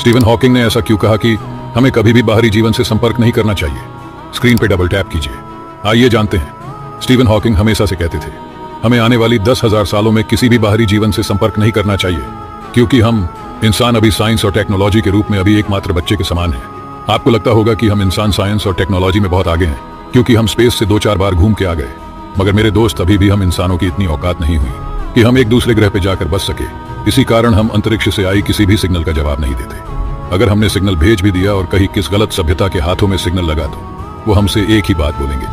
Steven Hawking ने ऐसा क्यों कहा कि हमें कभी भी बाहरी जीवन से संपर्क नहीं करना चाहिए? स्क्रीन पे डबल टैप कीजिए। आइए जानते हैं, स्टीवन हॉकिंग हमेशा से कहते थे, हमें आने वाली दस हज़ार सालों में किसी भी बाहरी जीवन से संपर्क नहीं करना चाहिए, क्योंकि हम इंसान अभी साइंस और टेक्नोलॉजी के रूप में अभी एकमात्र बच्चे के समान है। आपको लगता होगा कि हम इंसान साइंस और टेक्नोलॉजी में बहुत आगे हैं, क्योंकि हम स्पेस से दो चार बार घूम के आ गए, मगर मेरे दोस्त अभी भी हम इंसानों की इतनी औकात नहीं हुई कि हम एक दूसरे ग्रह पे जाकर बच सके। इसी कारण हम अंतरिक्ष से आई किसी भी सिग्नल का जवाब नहीं देते। अगर हमने सिग्नल भेज भी दिया और कहीं किस गलत सभ्यता के हाथों में सिग्नल लगा दो, वो हमसे एक ही बात बोलेंगे।